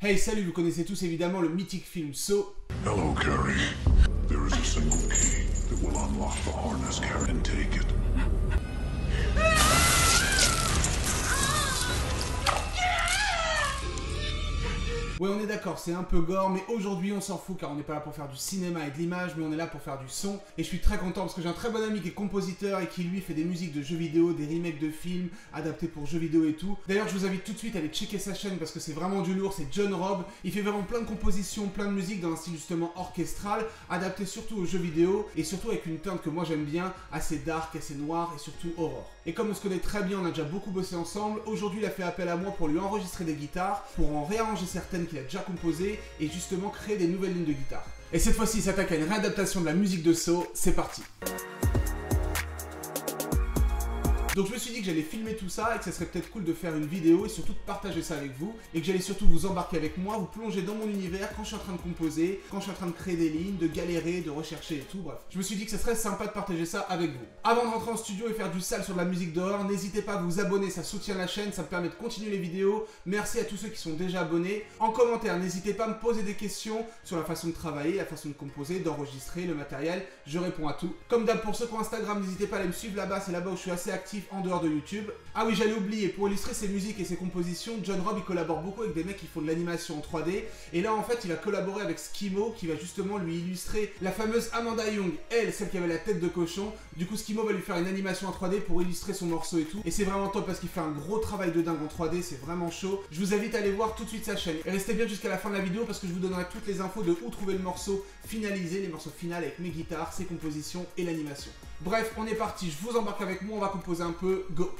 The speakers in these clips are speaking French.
Hey, salut, vous connaissez tous évidemment le mythique film So. Hello, Carrie. There is a single key that will unlock the harness, Carrie, and take it. Ouais, on est d'accord, c'est un peu gore, mais aujourd'hui on s'en fout car on n'est pas là pour faire du cinéma et de l'image, mais on est là pour faire du son. Et je suis très content parce que j'ai un très bon ami qui est compositeur et qui lui fait des musiques de jeux vidéo, des remakes de films, adaptés pour jeux vidéo et tout. D'ailleurs, je vous invite tout de suite à aller checker sa chaîne parce que c'est vraiment du lourd, c'est John Robb. Il fait vraiment plein de compositions, plein de musiques dans un style justement orchestral, adapté surtout aux jeux vidéo et surtout avec une teinte que moi j'aime bien, assez dark, assez noire et surtout horror. Et comme on se connaît très bien, on a déjà beaucoup bossé ensemble, aujourd'hui il a fait appel à moi pour lui enregistrer des guitares, pour en réarranger certaines qu'il a déjà composées et justement créer des nouvelles lignes de guitare. Et cette fois-ci il s'attaque à une réadaptation de la musique de So, c'est parti donc je me suis dit que j'allais filmer tout ça et que ça serait peut-être cool de faire une vidéo et surtout de partager ça avec vous et que j'allais surtout vous embarquer avec moi, vous plonger dans mon univers quand je suis en train de composer, quand je suis en train de créer des lignes, de galérer, de rechercher et tout, bref. Je me suis dit que ça serait sympa de partager ça avec vous. Avant de rentrer en studio et faire du sale sur de la musique dehors, n'hésitez pas à vous abonner, ça soutient la chaîne, ça me permet de continuer les vidéos. Merci à tous ceux qui sont déjà abonnés. En commentaire, n'hésitez pas à me poser des questions sur la façon de travailler, la façon de composer, d'enregistrer, le matériel, je réponds à tout. Comme d'hab pour ceux qui ont Instagram, n'hésitez pas à aller me suivre là-bas, c'est là-bas où je suis assez actif en dehors de YouTube. Ah oui, j'allais oublier, pour illustrer ses musiques et ses compositions, John Robb il collabore beaucoup avec des mecs qui font de l'animation en 3D. Et là en fait, il va collaborer avec Skimo qui va justement lui illustrer la fameuse Amanda Young, elle, celle qui avait la tête de cochon. Du coup, Skimo va lui faire une animation en 3D pour illustrer son morceau et tout. Et c'est vraiment top parce qu'il fait un gros travail de dingue en 3D, c'est vraiment chaud. Je vous invite à aller voir tout de suite sa chaîne. Et restez bien jusqu'à la fin de la vidéo parce que je vous donnerai toutes les infos de où trouver le morceau finalisé, les morceaux finaux avec mes guitares, ses compositions et l'animation. Bref, on est parti, je vous embarque avec moi, on va composer un peu, go.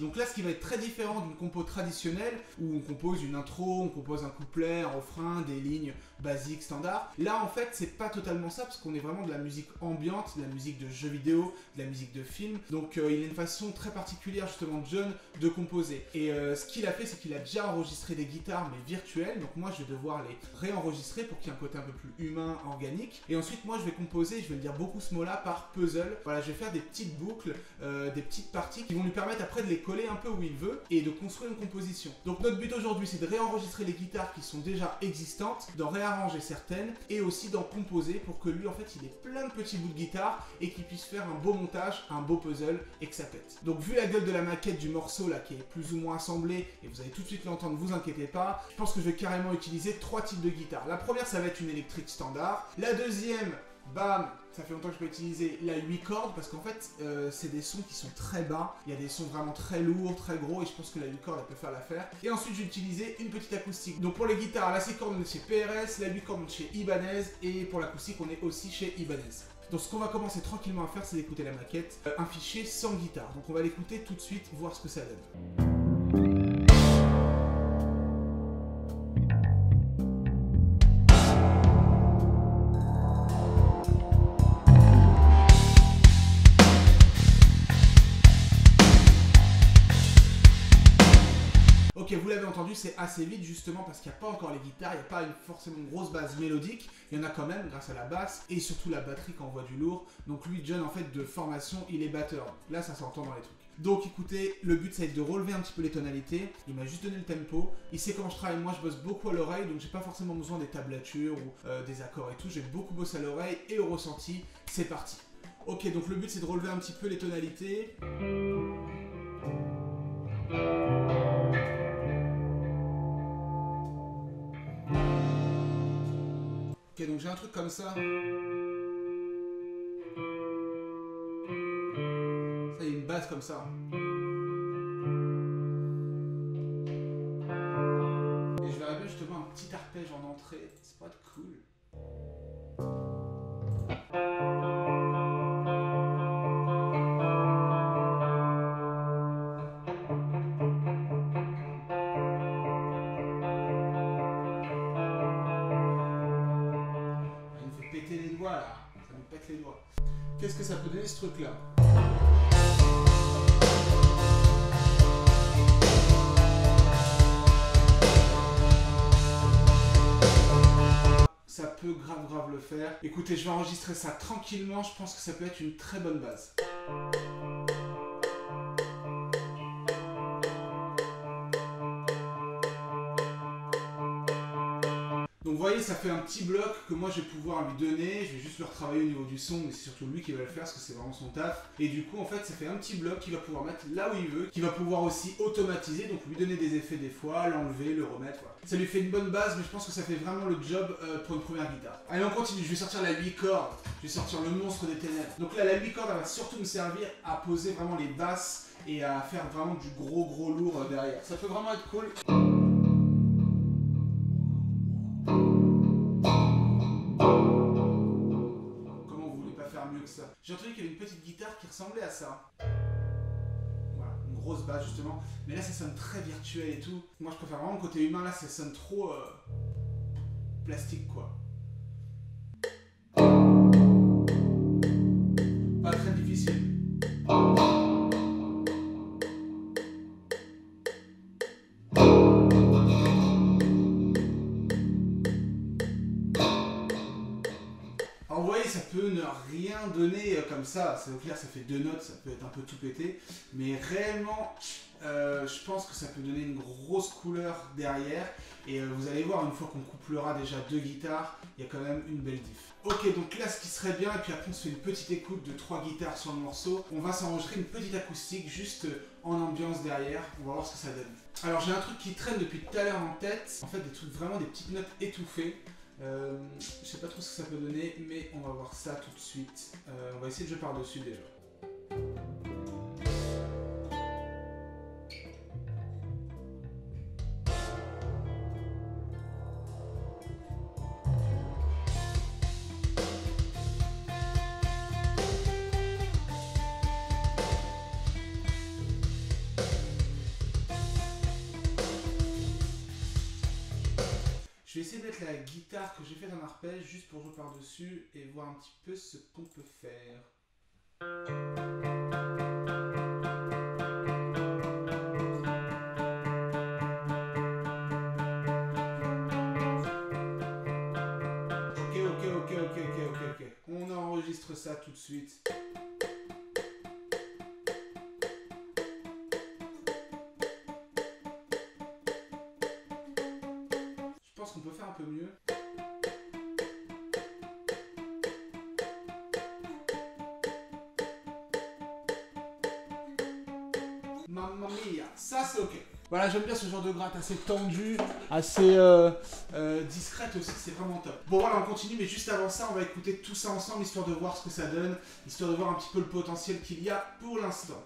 Donc là, ce qui va être très différent d'une compo traditionnelle, où on compose une intro, on compose un couplet, un refrain, des lignes basiques, standards. Là, en fait, c'est pas totalement ça, parce qu'on est vraiment de la musique ambiante, de la musique de jeux vidéo, de la musique de film. Donc euh, il a une façon très particulière, justement, de John de composer. Et euh, ce qu'il a fait, c'est qu'il a déjà enregistré des guitares, mais virtuelles. Donc moi, je vais devoir les réenregistrer pour qu'il y ait un côté un peu plus humain, organique. Et ensuite, moi, je vais composer, je vais le dire beaucoup ce mot-là, par puzzle. Voilà, je vais faire des petites boucles, euh, des petites parties qui vont lui permettre après de les coller un peu où il veut et de construire une composition. Donc notre but aujourd'hui c'est de réenregistrer les guitares qui sont déjà existantes, d'en réarranger certaines et aussi d'en composer pour que lui en fait il ait plein de petits bouts de guitare et qu'il puisse faire un beau montage, un beau puzzle et que ça pète. Donc vu la gueule de la maquette du morceau là qui est plus ou moins assemblé et vous allez tout de suite l'entendre, vous inquiétez pas, je pense que je vais carrément utiliser trois types de guitares. La première ça va être une électrique standard, la deuxième bam, ça fait longtemps que je peux utiliser la 8 cordes parce qu'en fait, euh, c'est des sons qui sont très bas. Il y a des sons vraiment très lourds, très gros et je pense que la 8 cordes, elle peut faire l'affaire. Et ensuite, j'ai utilisé une petite acoustique. Donc pour les guitares, la 6 cordes, on est chez PRS, la 8 cordes, on est chez Ibanez et pour l'acoustique, on est aussi chez Ibanez. Donc ce qu'on va commencer tranquillement à faire, c'est d'écouter la maquette. Euh, un fichier sans guitare. Donc on va l'écouter tout de suite, voir ce que ça donne. Entendu, c'est assez vite justement parce qu'il n'y a pas encore les guitares, il n'y a pas une, forcément une grosse base mélodique. Il y en a quand même grâce à la basse et surtout la batterie qui envoie du lourd. Donc lui, John, en fait, de formation, il est batteur. Là, ça s'entend dans les trucs. Donc écoutez, le but c'est de relever un petit peu les tonalités. Il m'a juste donné le tempo. Il sait comment je travaille. Moi, je bosse beaucoup à l'oreille, donc j'ai pas forcément besoin des tablatures ou euh, des accords et tout. J'ai beaucoup bossé à l'oreille et au ressenti. C'est parti. Ok, donc le but c'est de relever un petit peu les tonalités. Donc j'ai un truc comme ça. Ça, y a une basse comme ça. Et je verrais bien justement un petit arpège en entrée. C'est pas cool. Les doigts là. Ça me pète les doigts. Qu'est-ce que ça peut donner ce truc là Ça peut grave grave le faire. Écoutez, je vais enregistrer ça tranquillement. Je pense que ça peut être une très bonne base. Voyez, ça fait un petit bloc que moi je vais pouvoir lui donner. Je vais juste le retravailler au niveau du son, mais c'est surtout lui qui va le faire parce que c'est vraiment son taf. Et du coup, en fait, ça fait un petit bloc qu'il va pouvoir mettre là où il veut, qu'il va pouvoir aussi automatiser, donc lui donner des effets des fois, l'enlever, le remettre. Voilà. Ça lui fait une bonne base, mais je pense que ça fait vraiment le job euh, pour une première guitare. Allez, on continue. Je vais sortir la 8 cordes. Je vais sortir le monstre des ténèbres. Donc là, la 8 cordes, elle va surtout me servir à poser vraiment les basses et à faire vraiment du gros gros lourd euh, derrière. Ça peut vraiment être cool. Ressemblait à ça. Voilà, une grosse basse justement. Mais là ça sonne très virtuel et tout. Moi je préfère vraiment le côté humain, là ça sonne trop euh, plastique quoi. Ça peut ne rien donner euh, comme ça. C'est au clair, ça fait deux notes, ça peut être un peu tout pété. Mais réellement, euh, je pense que ça peut donner une grosse couleur derrière. Et euh, vous allez voir, une fois qu'on couplera déjà deux guitares, il y a quand même une belle diff. Ok, donc là, ce qui serait bien, et puis après on se fait une petite écoute de trois guitares sur le morceau. On va s'enregistrer une petite acoustique juste en ambiance derrière. On va voir ce que ça donne. Alors j'ai un truc qui traîne depuis tout à l'heure en tête. En fait, des trucs vraiment des petites notes étouffées. Euh, je sais pas trop ce que ça peut donner, mais on va voir ça tout de suite. Euh, on va essayer de jouer par-dessus déjà. Je vais essayer de mettre la guitare que j'ai faite en arpège juste pour jouer par-dessus et voir un petit peu ce qu'on peut faire. Ok, ok, ok, ok, ok, ok. On enregistre ça tout de suite. Qu'on peut faire un peu mieux. Mamma mia, ça c'est ok. Voilà, j'aime bien ce genre de gratte assez tendue, assez euh, euh, discrète aussi, c'est vraiment top. Bon voilà, on continue, mais juste avant ça, on va écouter tout ça ensemble, histoire de voir ce que ça donne, histoire de voir un petit peu le potentiel qu'il y a pour l'instant.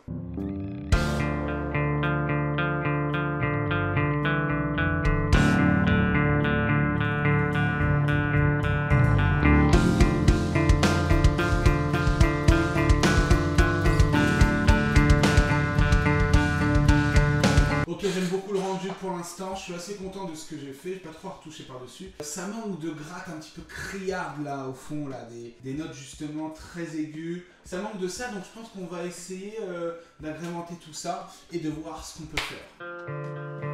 J'aime beaucoup le rendu pour l'instant. Je suis assez content de ce que j'ai fait. J'ai pas trop retouché par-dessus. Ça manque de gratte un petit peu criarde là au fond, là, des, des notes justement très aiguës. Ça manque de ça, donc je pense qu'on va essayer euh, d'agrémenter tout ça et de voir ce qu'on peut faire.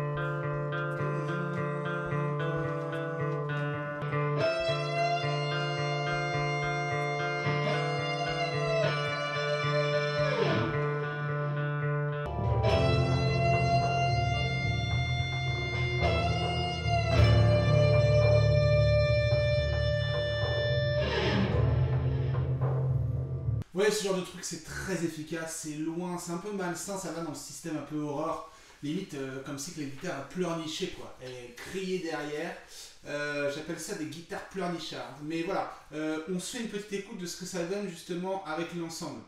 Ouais, ce genre de truc, c'est très efficace, c'est loin, c'est un peu malsain, ça va dans le système un peu horreur. Limite, euh, comme si que la guitare a pleurniché, quoi. Elle criait derrière. Euh, J'appelle ça des guitares pleurnichardes. Mais voilà, euh, on se fait une petite écoute de ce que ça donne justement avec l'ensemble.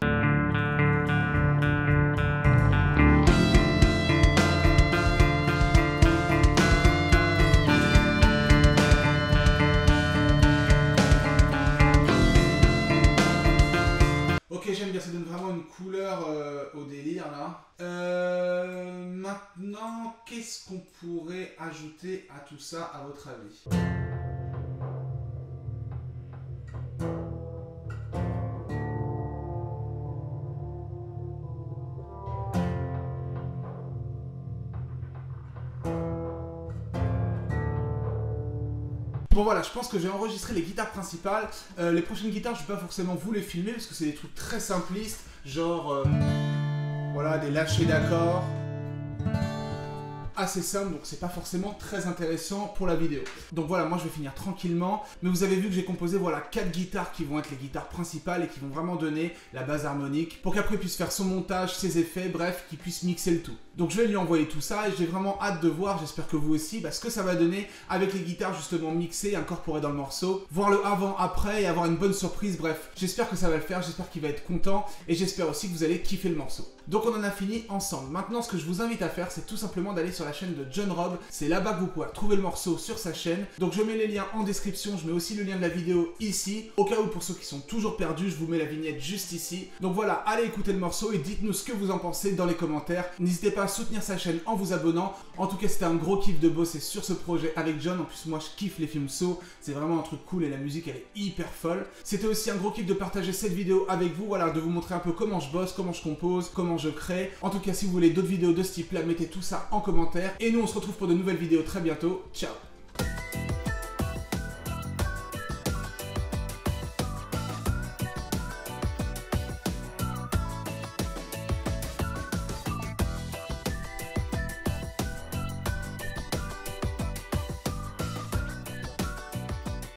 Qu'est-ce qu'on pourrait ajouter à tout ça à votre avis? Bon voilà, je pense que j'ai enregistré les guitares principales. Euh, les prochaines guitares, je vais pas forcément vous les filmer parce que c'est des trucs très simplistes, genre euh, voilà des lâchers d'accords. Assez simple, donc c'est pas forcément très intéressant pour la vidéo. Donc voilà, moi je vais finir tranquillement, mais vous avez vu que j'ai composé voilà quatre guitares qui vont être les guitares principales et qui vont vraiment donner la base harmonique pour qu'après puisse faire son montage, ses effets, bref, qu'il puisse mixer le tout. Donc je vais lui envoyer tout ça et j'ai vraiment hâte de voir, j'espère que vous aussi, bah, ce que ça va donner avec les guitares justement mixées, incorporées dans le morceau, voir le avant-après et avoir une bonne surprise, bref, j'espère que ça va le faire, j'espère qu'il va être content et j'espère aussi que vous allez kiffer le morceau. Donc on en a fini ensemble. Maintenant ce que je vous invite à faire c'est tout simplement d'aller sur la chaîne de John Robb. C'est là-bas que vous pouvez trouver le morceau sur sa chaîne. Donc je mets les liens en description, je mets aussi le lien de la vidéo ici. Au cas où pour ceux qui sont toujours perdus, je vous mets la vignette juste ici. Donc voilà, allez écouter le morceau et dites-nous ce que vous en pensez dans les commentaires. N'hésitez pas soutenir sa chaîne en vous abonnant. En tout cas c'était un gros kiff de bosser sur ce projet avec John. En plus moi je kiffe les films So. C'est vraiment un truc cool et la musique elle est hyper folle. C'était aussi un gros kiff de partager cette vidéo avec vous. Voilà, de vous montrer un peu comment je bosse, comment je compose, comment je crée. En tout cas, si vous voulez d'autres vidéos de ce type là, mettez tout ça en commentaire. Et nous, on se retrouve pour de nouvelles vidéos très bientôt. Ciao